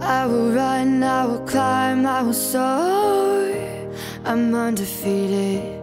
I will run, I will climb, I will soar. I'm undefeated,